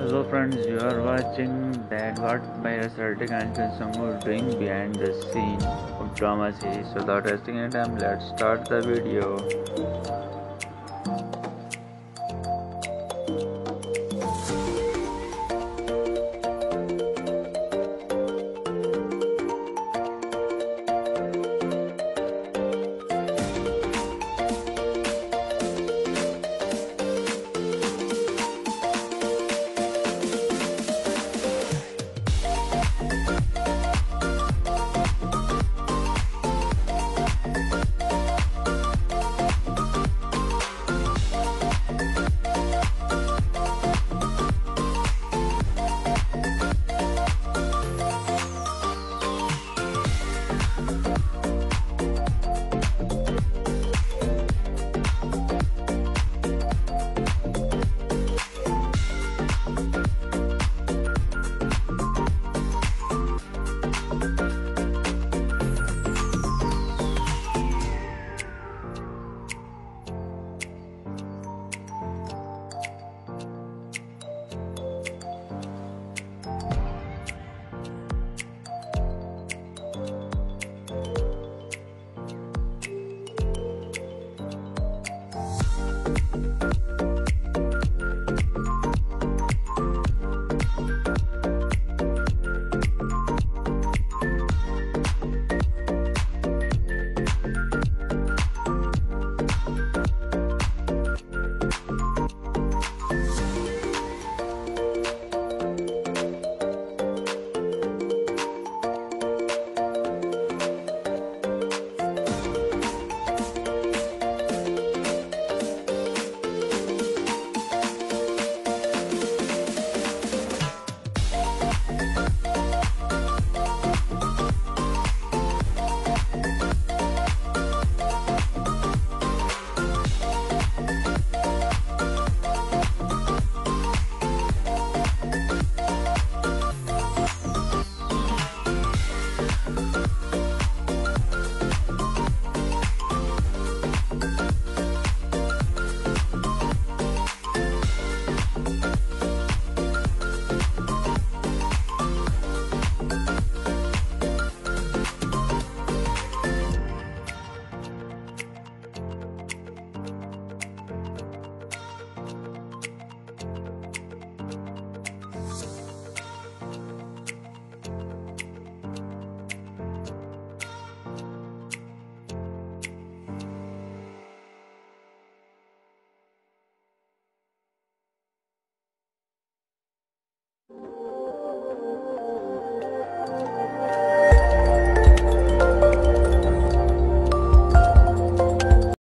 Hello friends, you are watching that what Baris Arduc and Sangu doing behind the scene of drama series. So without wasting any time, let's start the video.